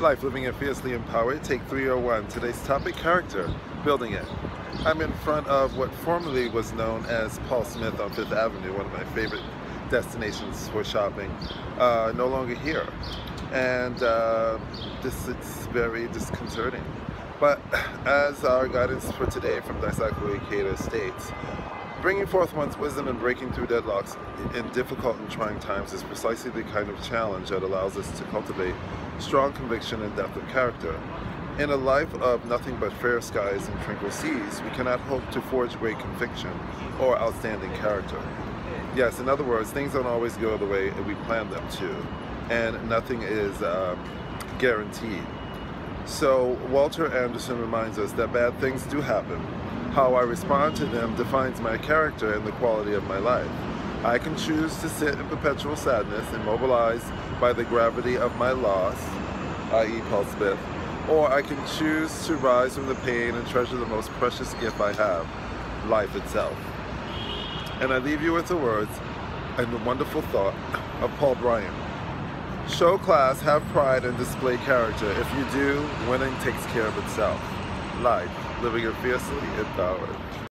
Life Living It Fiercely Empowered, take 301. Today's topic, character, building it. I'm in front of what formerly was known as Paul Smith on Fifth Avenue, one of my favorite destinations for shopping, uh, no longer here. And uh, this is very disconcerting. But as our guidance for today from Daisaku Ikeda states, Bringing forth one's wisdom and breaking through deadlocks in difficult and trying times is precisely the kind of challenge that allows us to cultivate strong conviction and depth of character. In a life of nothing but fair skies and tranquil seas, we cannot hope to forge great conviction or outstanding character. Yes, in other words, things don't always go the way we plan them to, and nothing is um, guaranteed. So Walter Anderson reminds us that bad things do happen, how I respond to them defines my character and the quality of my life. I can choose to sit in perpetual sadness, immobilized by the gravity of my loss, i.e. Paul Smith, or I can choose to rise from the pain and treasure the most precious gift I have, life itself. And I leave you with the words and the wonderful thought of Paul Bryant. Show class, have pride, and display character. If you do, winning takes care of itself life, living it fiercely empowered.